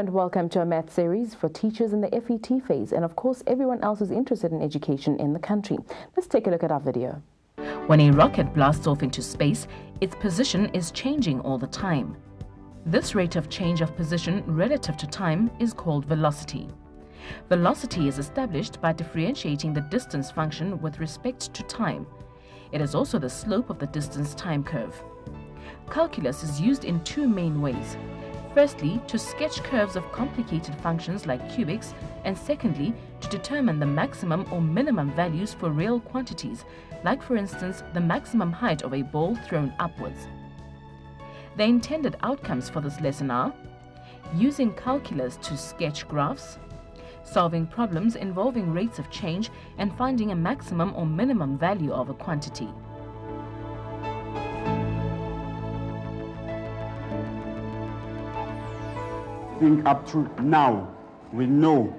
and welcome to a math series for teachers in the FET phase and of course everyone else who's interested in education in the country. Let's take a look at our video. When a rocket blasts off into space, its position is changing all the time. This rate of change of position relative to time is called velocity. Velocity is established by differentiating the distance function with respect to time. It is also the slope of the distance time curve. Calculus is used in two main ways. Firstly, to sketch curves of complicated functions like cubics, and secondly, to determine the maximum or minimum values for real quantities, like for instance the maximum height of a ball thrown upwards. The intended outcomes for this lesson are using calculus to sketch graphs, solving problems involving rates of change and finding a maximum or minimum value of a quantity. Think up to now we know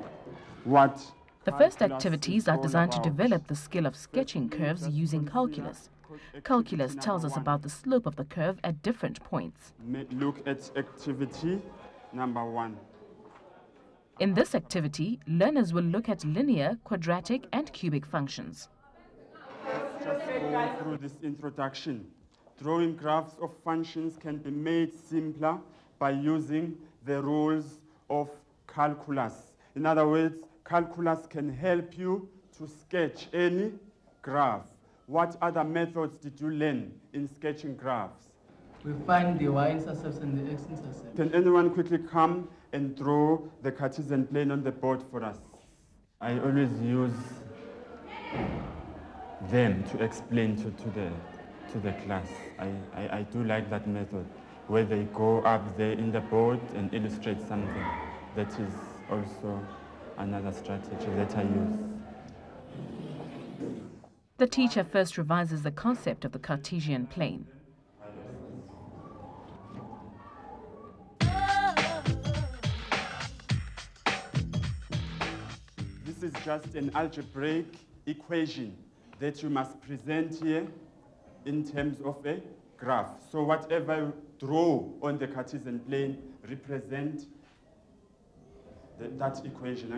what The first activities are designed to develop the skill of sketching curves using calculus. Calculus tells us about the slope of the curve at different points. look at activity number one. In this activity, learners will look at linear, quadratic, and cubic functions. Just go through this introduction. Drawing graphs of functions can be made simpler by using the rules of calculus. In other words, calculus can help you to sketch any graph. What other methods did you learn in sketching graphs? We find the y-intercepts and the x-intercepts. Can anyone quickly come and draw the Cartesian plane on the board for us? I always use them to explain to, to, the, to the class. I, I, I do like that method where they go up there in the board and illustrate something. That is also another strategy that I use. The teacher first revises the concept of the Cartesian plane. This is just an algebraic equation that you must present here in terms of a graph. So whatever you draw on the Cartesian plane represent the, that equation.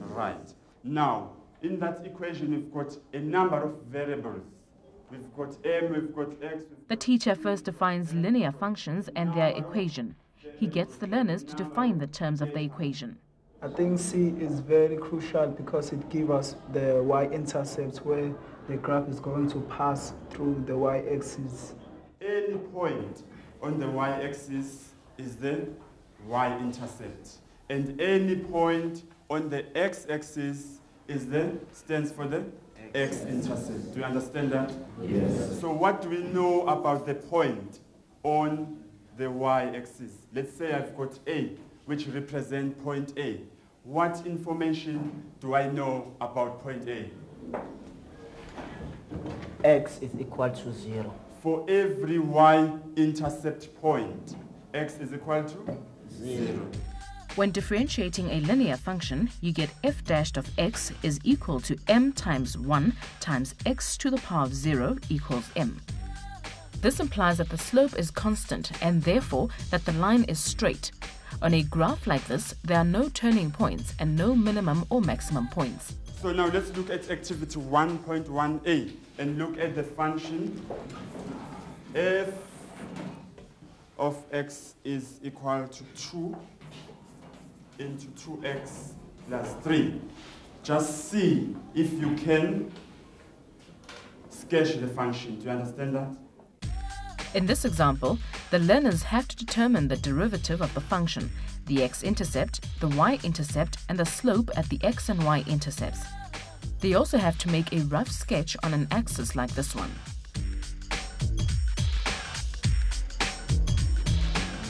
Right. Now, in that equation, we've got a number of variables. We've got m, we've got x. We've The teacher first defines linear functions and their equation. He gets the learners to define the terms of the equation. I think C is very crucial because it gives us the y-intercept where the graph is going to pass through the y-axis. any point on the y-axis is the y-intercept. And any point on the x-axis is the stands for the x-intercept. Do you understand that? Yes. So what do we know about the point on the y-axis? Let's say I've got A, which represents point A. What information do I know about point A? X is equal to 0. For every y-intercept point, x is equal to 0. When differentiating a linear function, you get f dashed of x is equal to m times 1 times x to the power of 0 equals m. This implies that the slope is constant and therefore that the line is straight. On a graph like this, there are no turning points and no minimum or maximum points. So now let's look at activity 1.1a and look at the function f of x is equal to 2 into 2x plus 3. Just see if you can sketch the function. Do you understand that? In this example, the learners have to determine the derivative of the function, the x-intercept, the y-intercept, and the slope at the x and y-intercepts. They also have to make a rough sketch on an axis like this one.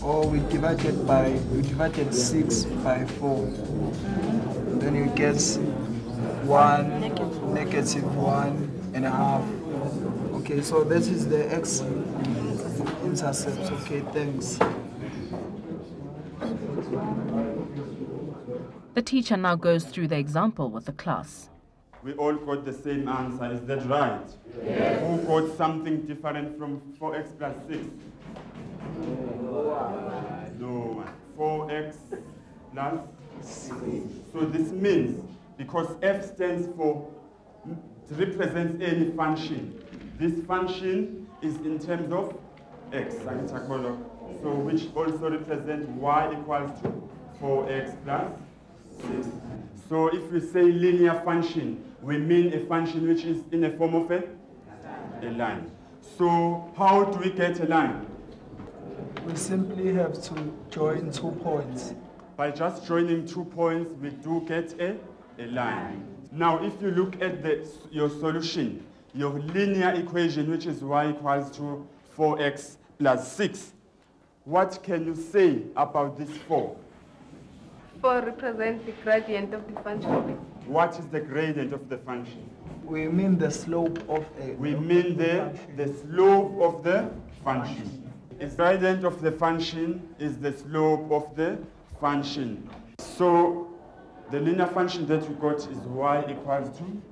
Or we divide it by, we divided 6 by 4. Then you get 1, negative 1 and a half. Okay, so this is the x intercept. Okay, thanks. The teacher now goes through the example with the class. We all got the same answer. Is that right? Yes. Who got something different from 4x plus 6? No one. 4x plus 6. So this means, because f stands for, it represents any function. This function is in terms of x, so which also represents y equals to 4x plus 6. So if we say linear function, we mean a function which is in the form of a, a line. So how do we get a line? We simply have to join two points. By just joining two points, we do get a, a line. Now, if you look at the, your solution, your linear equation, which is y equals to 4x plus 6, what can you say about this 4? 4 represents the gradient of the function. What is the gradient of the function? We mean the slope of a. We mean the, the slope of the function. The gradient of the function is the slope of the function. So the linear function that we got is y equals to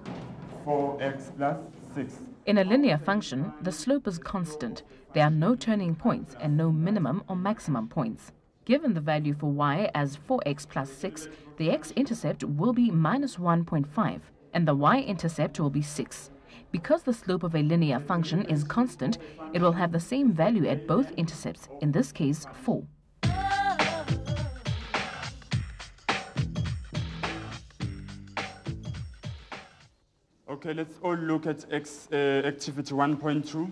4x plus 6. In a linear function, the slope is constant. There are no turning points and no minimum or maximum points. Given the value for y as 4x plus 6, the x-intercept will be minus 1.5 and the y-intercept will be 6. Because the slope of a linear function is constant, it will have the same value at both intercepts, in this case 4. Okay, let's all look at X, uh, activity 1.2.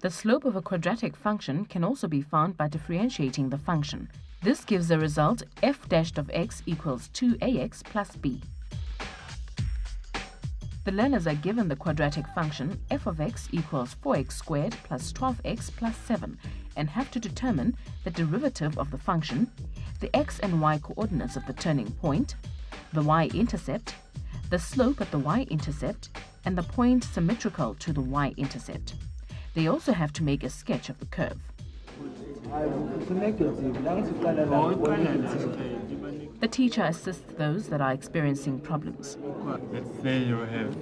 The slope of a quadratic function can also be found by differentiating the function. This gives the result f dashed of x equals 2ax plus b. The learners are given the quadratic function f of x equals 4x squared plus 12x plus 7 and have to determine the derivative of the function, the x and y coordinates of the turning point, the y-intercept, the slope at the y-intercept, and the point symmetrical to the y-intercept. They also have to make a sketch of the curve. The teacher assists those that are experiencing problems. Let's say you have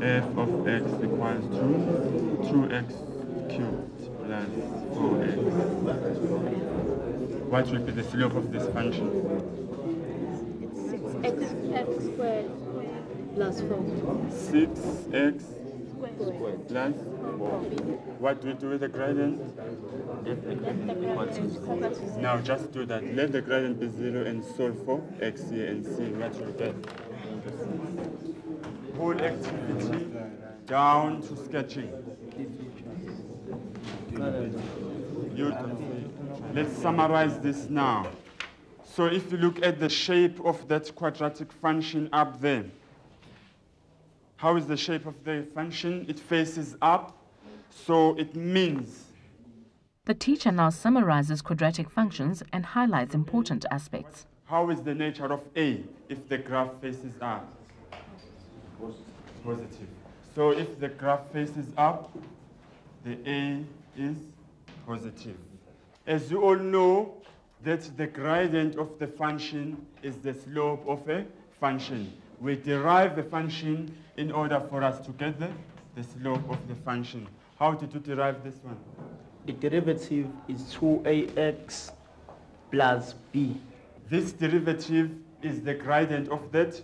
f of x equals to 2x cubed plus 4x. What will be the slope of this function? It's 6x squared plus 4. 6x squared plus 4. What do we do with the gradient? Now just do that. Let the gradient be 0 and solve for x here and see what you get. Whole activity down to sketching. You, let's summarize this now. So if you look at the shape of that quadratic function up there, how is the shape of the function? It faces up, so it means. The teacher now summarizes quadratic functions and highlights important aspects. How is the nature of A if the graph faces up? Positive. So if the graph faces up, the A is positive. As you all know, that the gradient of the function is the slope of a function. We derive the function in order for us to get the, the slope of the function. How did you derive this one? The derivative is 2ax plus b. This derivative is the gradient of that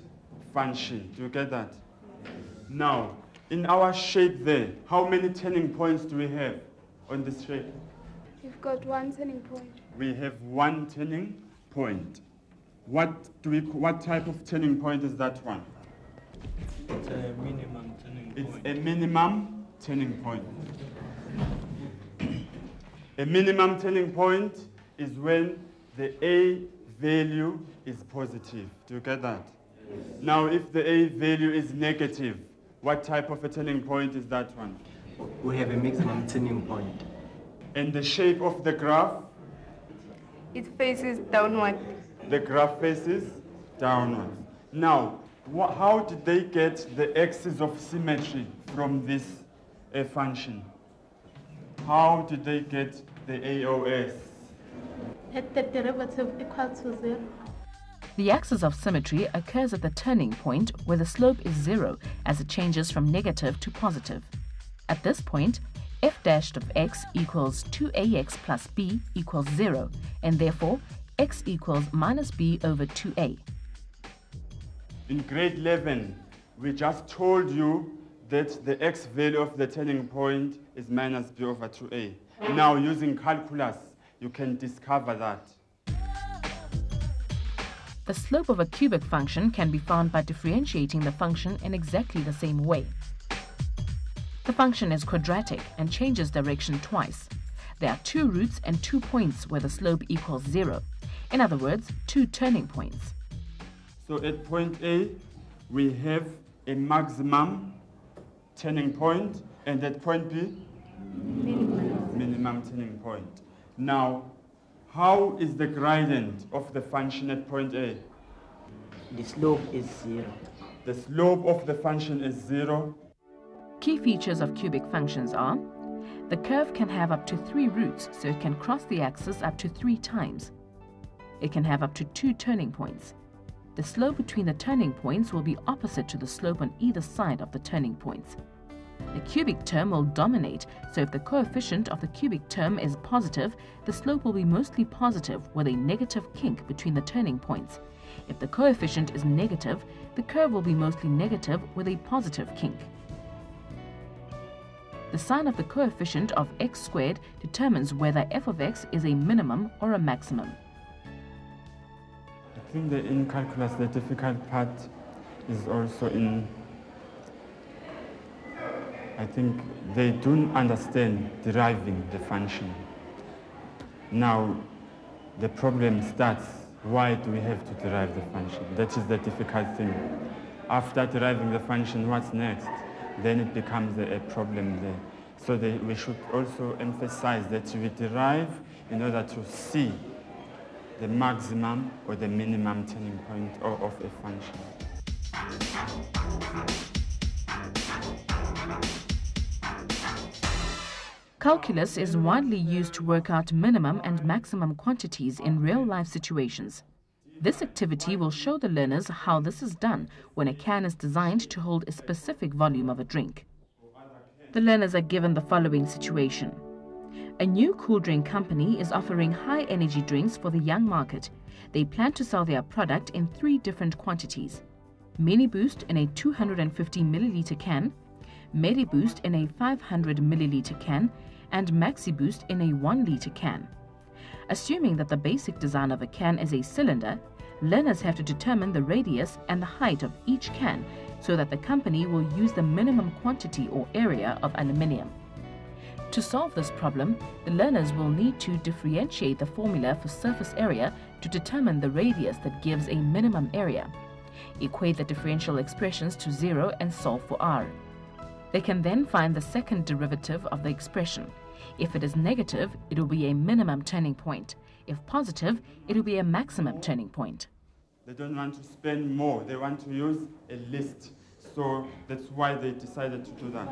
function. Do you get that? Now, in our shape there, how many turning points do we have on this shape? We've got one turning point. We have one turning point. What do we? What type of turning point is that one? It's a minimum turning It's point. a minimum turning point. A minimum turning point is when the A value is positive. Do you get that? Now, if the A value is negative, what type of a turning point is that one? We have a maximum turning point. And the shape of the graph, It faces downward. The graph faces downwards. Now, how did they get the axis of symmetry from this uh, function? How did they get the AOS? Let the derivative equal to 0. The axis of symmetry occurs at the turning point where the slope is zero as it changes from negative to positive. At this point, f dashed of x equals 2ax plus b equals 0, and therefore x equals minus b over 2a. In grade 11, we just told you that the x value of the turning point is minus b over 2a. Now, using calculus, you can discover that. The slope of a cubic function can be found by differentiating the function in exactly the same way. The function is quadratic and changes direction twice. There are two roots and two points where the slope equals zero. In other words, two turning points. So at point A, we have a maximum turning point, and at point B, Minimum. minimum turning point. Now, how is the gradient of the function at point A? The slope is zero. The slope of the function is zero. Key features of cubic functions are the curve can have up to three roots, so it can cross the axis up to three times. It can have up to two turning points. The slope between the turning points will be opposite to the slope on either side of the turning points. The cubic term will dominate, so if the coefficient of the cubic term is positive, the slope will be mostly positive with a negative kink between the turning points. If the coefficient is negative, the curve will be mostly negative with a positive kink. The sign of the coefficient of x squared determines whether f of x is a minimum or a maximum. I think that in calculus, the difficult part is also in. I think they don't understand deriving the function. Now, the problem starts. Why do we have to derive the function? That is the difficult thing. After deriving the function, what's next? Then it becomes a, problem there. So they, we should also emphasize that we derive in order to see the maximum or the minimum turning point of, a function. Calculus is widely used to work out minimum and maximum quantities in real-life situations. This activity will show the learners how this is done when a can is designed to hold a specific volume of a drink. The learners are given the following situation. A new cool drink company is offering high energy drinks for the young market. They plan to sell their product in three different quantities. Mini Boost in a 250 milliliter can, Medi Boost in a 500 milliliter can, and Maxi Boost in a 1 liter can. Assuming that the basic design of a can is a cylinder, learners have to determine the radius and the height of each can so that the company will use the minimum quantity or area of aluminium. To solve this problem, the learners will need to differentiate the formula for surface area to determine the radius that gives a minimum area. Equate the differential expressions to zero and solve for r. They can then find the second derivative of the expression. If it is negative, it will be a minimum turning point. If positive, it will be a maximum turning point. They don't want to spend more, they want to use a list. So that's why they decided to do that.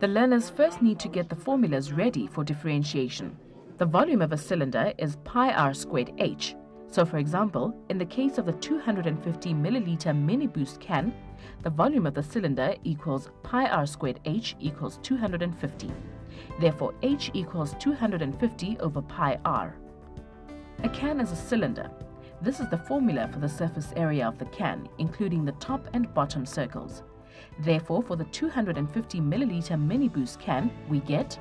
The learners first need to get the formulas ready for differentiation. The volume of a cylinder is pi r squared h. So for example, in the case of the 250 milliliter mini boost can, the volume of the cylinder equals pi r squared h equals 250. Therefore, h equals 250 over pi r. A can is a cylinder. This is the formula for the surface area of the can, including the top and bottom circles. Therefore, for the 250 milliliter mini boost can, we get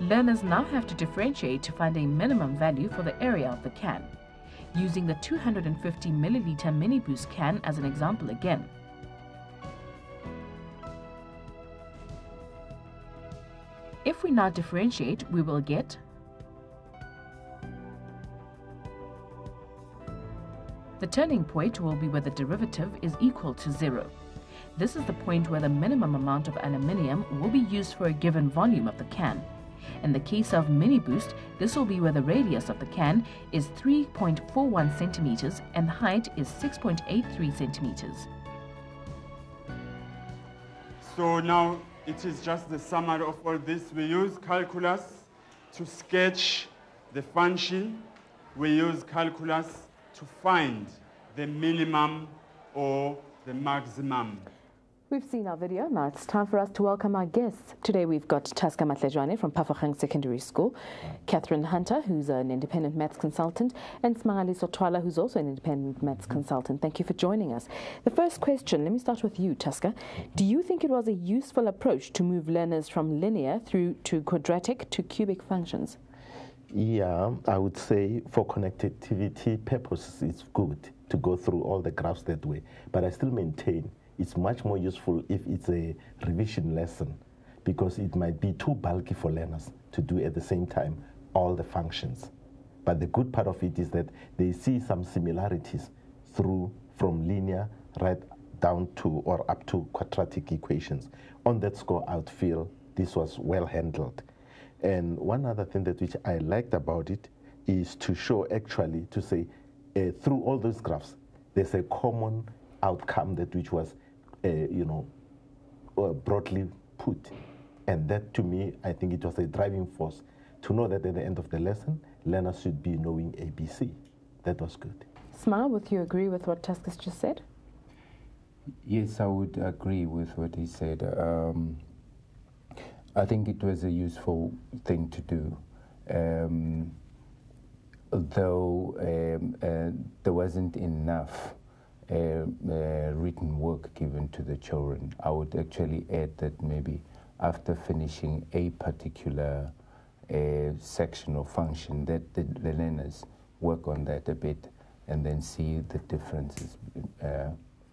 Learners now have to differentiate to find a minimum value for the area of the can. Using the 250 milliliter mini boost can as an example again. If we now differentiate, we will get The turning point will be where the derivative is equal to zero. This is the point where the minimum amount of aluminium will be used for a given volume of the can. In the case of Mini Boost, this will be where the radius of the can is 3.41 centimeters and the height is 6.83 centimeters. So now it is just the summary of all this. We use calculus to sketch the function. We use calculus to find the minimum or the maximum. We've seen our video. Now it's time for us to welcome our guests. Today we've got Taska Matlejwane from Pafakeng Secondary School, Catherine Hunter, who's an independent maths consultant, and Smangali Sotwala, who's also an independent maths consultant. Thank you for joining us. The first question, let me start with you, Taska. Do you think it was a useful approach to move learners from linear through to quadratic to cubic functions? Yeah, I would say for connectivity purposes, it's good to go through all the graphs that way. But I still maintain it's much more useful if it's a revision lesson because it might be too bulky for learners to do at the same time all the functions. But the good part of it is that they see some similarities through from linear right down to or up to quadratic equations. On that score, I would feel this was well handled. And one other thing that which I liked about it is to show actually to say uh, through all those graphs, there's a common outcome that which was uh, you know, uh, broadly put. And that to me, I think it was a driving force to know that at the end of the lesson, learners should be knowing ABC. That was good. Smile, would you agree with what Taska's just said? Yes, I would agree with what he said. Um, I think it was a useful thing to do. Um, though um, uh, there wasn't enough uh, uh, written work given to the children. I would actually add that maybe after finishing a particular uh, section or function, that the, the, learners work on that a bit and then see the differences uh,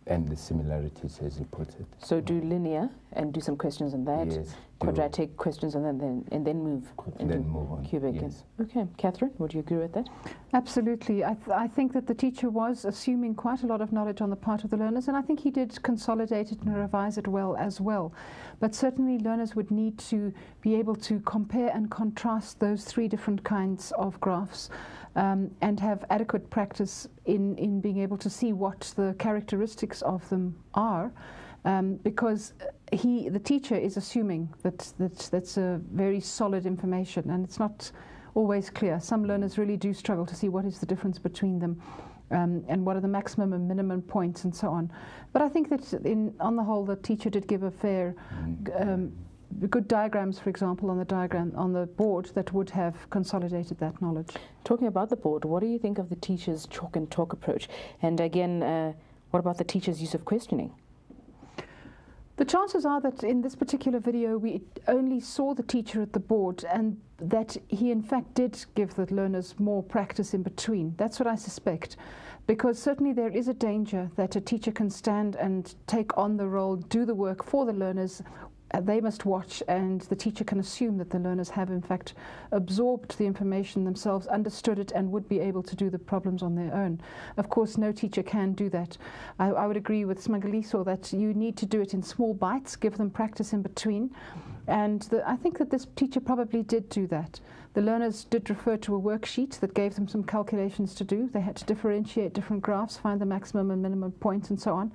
and the similarities, as he puts it. So do linear and do some questions on that. Yes, quadratic questions and then and then move and then move on. Cubic. Yes. Okay, Catherine, would you agree with that? Absolutely. I, th I think that the teacher was assuming quite a lot of knowledge on the part of the learners, and I think he did consolidate it and revise it well as well. But certainly, learners would need to be able to compare and contrast those three different kinds of graphs. Um, and have adequate practice in, in being able to see what the characteristics of them are um, because he, the teacher is assuming that, that that's a very solid information and it's not always clear. Some learners really do struggle to see what is the difference between them um, and what are the maximum and minimum points and so on. But I think that in, on the whole, the teacher did give a fair, um, good diagrams, for example, on the diagram on the board that would have consolidated that knowledge. Talking about the board, what do you think of the teacher's chalk and talk approach? And again, uh, what about the teacher's use of questioning? The chances are that in this particular video we only saw the teacher at the board and that he in fact did give the learners more practice in between. That's what I suspect. Because certainly there is a danger that a teacher can stand and take on the role, do the work for the learners they must watch and the teacher can assume that the learners have in fact absorbed the information themselves, understood it and would be able to do the problems on their own. Of course, no teacher can do that. I, I would agree with Smangaliso that you need to do it in small bites, give them practice in between. And the, I think that this teacher probably did do that. The learners did refer to a worksheet that gave them some calculations to do. They had to differentiate different graphs, find the maximum and minimum points and so on.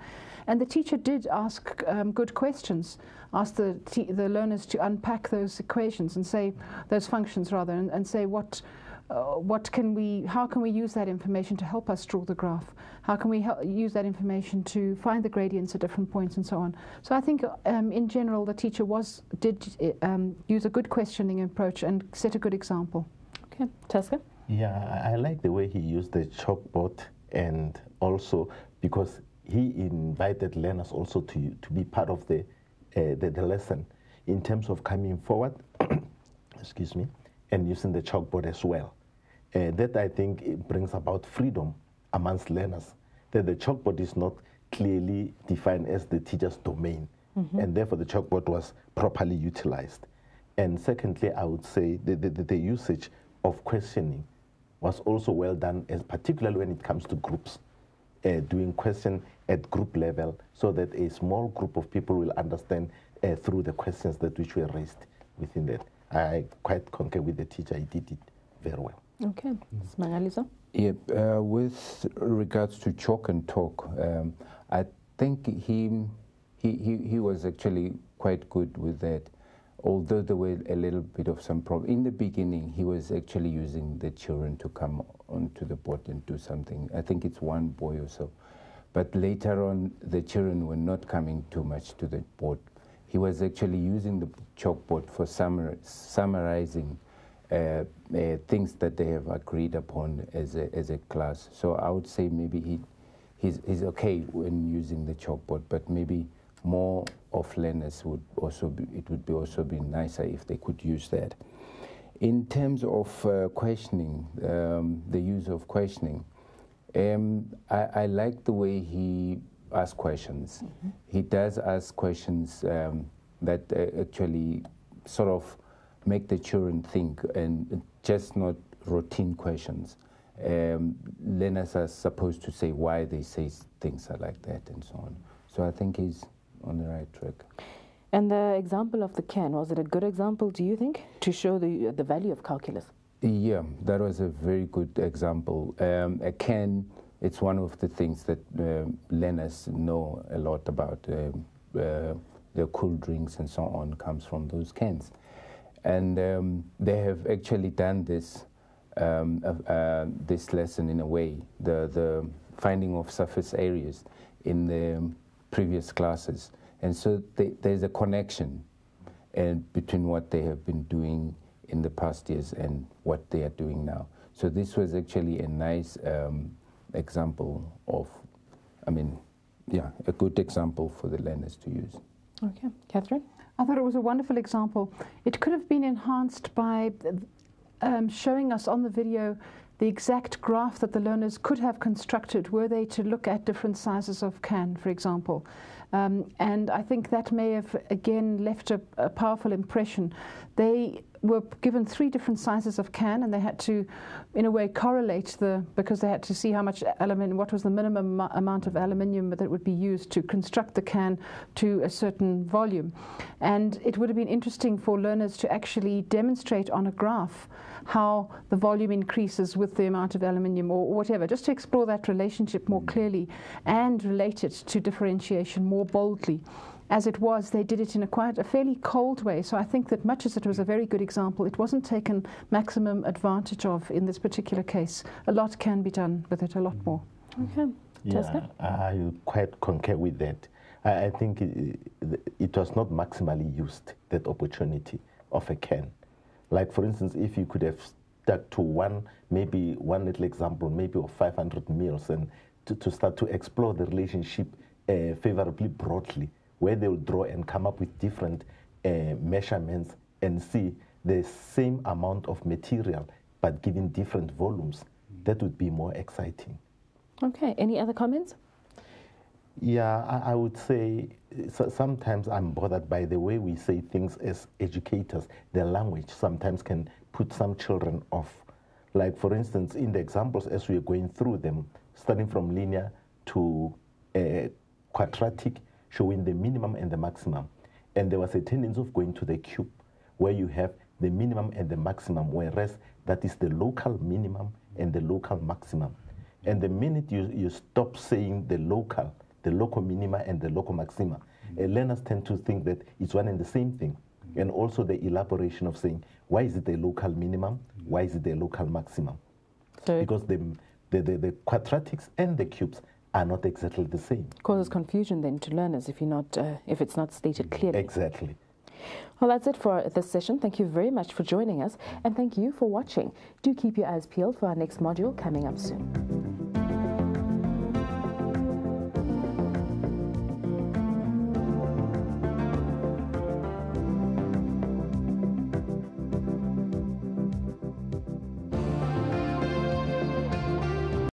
And the teacher did ask um, good questions, asked the, the learners to unpack those equations and say, those functions rather, and, and say what, uh, what can we, how can we use that information to help us draw the graph? How can we use that information to find the gradients at different points and so on? So I think um, in general the teacher was, did um, use a good questioning approach and set a good example. Okay, Taska? Yeah, I like the way he used the chalkboard and also because he invited learners also to, to be part of the, the, the, lesson in terms of coming forward, excuse me, and using the chalkboard as well. Uh, that I think brings about freedom amongst learners, that the chalkboard is not clearly defined as the teacher's domain, mm-hmm. and therefore the chalkboard was properly utilized. And secondly, I would say the, the, the usage of questioning was also well done, as particularly when it comes to groups uh, doing question at group level so that a small group of people will understand uh, through the questions that which were raised within that. I quite concur with the teacher. He did it very well. Okay. Smangaliso? Yeah, uh, with regards to chalk and talk, um, I think he, he, he, he was actually quite good with that although there were a little bit of some problem. In the beginning, he was actually using the children to come onto the board and do something. I think it's one boy or so. But later on, the children were not coming too much to the board. He was actually using the chalkboard for summar- summarizing uh, uh, things that they have agreed upon as a, as a class. So I would say maybe he, he's, he's okay when using the chalkboard, but maybe more of learners would also be, it would be also be nicer if they could use that. In terms of uh, questioning, um, the use of questioning, um, I, I, like the way he asks questions. Mm-hmm. He does ask questions um, that uh, actually sort of make the children think and just not routine questions. Um, learners are supposed to say why they say things are like that and so on. So I think he's on the right track. And the example of the can, was it a good example, do you think, to show the, the value of calculus? Yeah, that was a very good example. Um, a can, it's one of the things that uh, learners know a lot about. Um, uh, the cool drinks and so on comes from those cans. And um, they have actually done this, um, uh, uh, this lesson in a way, the, the finding of surface areas in the previous classes. And so they, there's a connection and between what they have been doing in the past years and what they are doing now. So this was actually a nice um, example of, I mean, yeah, a good example for the learners to use. Okay, Catherine? I thought it was a wonderful example. It could have been enhanced by um, showing us on the video the exact graph that the learners could have constructed were they to look at different sizes of can, for example. Um, and I think that may have again left a, a, powerful impression. They were given three different sizes of can, and they had to, in a way, correlate the because they had to see how much aluminium, what was the minimum amount of aluminium that would be used to construct the can to a certain volume. And it would have been interesting for learners to actually demonstrate on a graph how the volume increases with the amount of aluminium or whatever, just to explore that relationship more mm. clearly and relate it to differentiation more boldly. As it was, they did it in a quite a fairly cold way. So I think that much as it was a very good example, it wasn't taken maximum advantage of in this particular case. A lot can be done with it, a lot more. Okay. Yeah, I quite concur with that. I, I think it, it was not maximally used, that opportunity of a can. Like, for instance, if you could have stuck to one, maybe one little example, maybe of 500 meals, and to, to start to explore the relationship uh, favorably broadly, where they'll draw and come up with different uh, measurements and see the same amount of material but given different volumes, that would be more exciting. Okay, any other comments? Yeah, I, I would say so sometimes I'm bothered by the way we say things as educators. The language sometimes can put some children off. Like, for instance, in the examples as we are going through them, starting from linear to uh, quadratic, showing the minimum and the maximum. And there was a tendency of going to the cube, where you have the minimum and the maximum, whereas that is the local minimum and the local maximum. And the minute you, you stop saying the local, the local minima and the local maxima. Mm-hmm. Learners tend to think that it's one and the same thing. Mm-hmm. And also the elaboration of saying, why is it the local minimum? Mm-hmm. Why is it the local maximum? So because the, the, the, the, quadratics and the cubes are not exactly the same. Causes confusion then to learners if, you're not, uh, if it's not stated clearly. Exactly. Well, that's it for this session. Thank you very much for joining us, and thank you for watching. Do keep your eyes peeled for our next module coming up soon.